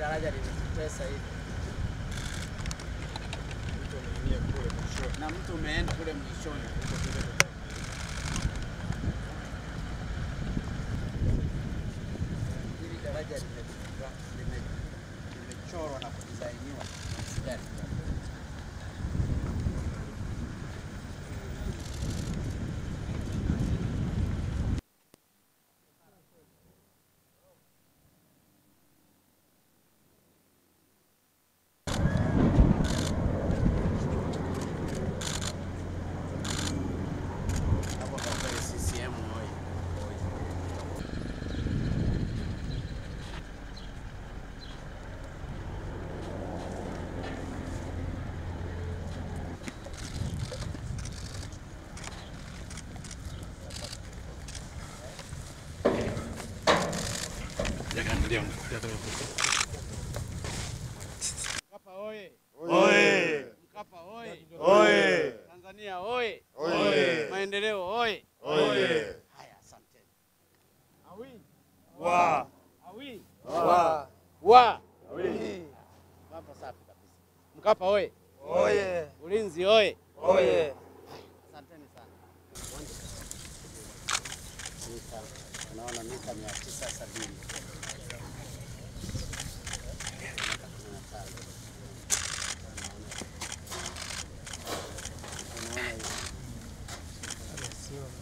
daraja limetutesa hivi, na mtu umeenda kule mwishoni hili daraja limechorwa na kudisainiwa na mfugaji. Mkapa oye! Oye! Mkapa oye! Oye! Tanzania oye! Oye! Maendeleo oye! Oye! Haya, asanteni. Awi, Wa! awi, Wa! wa. Awi! Mambo safi kabisa. Mkapa oye! Oye! Ulinzi oye! Oye! Asanteni sana. Mita, unaona mita mia tisa sabini. Yes.